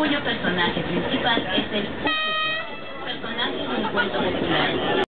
cuyo personaje principal es el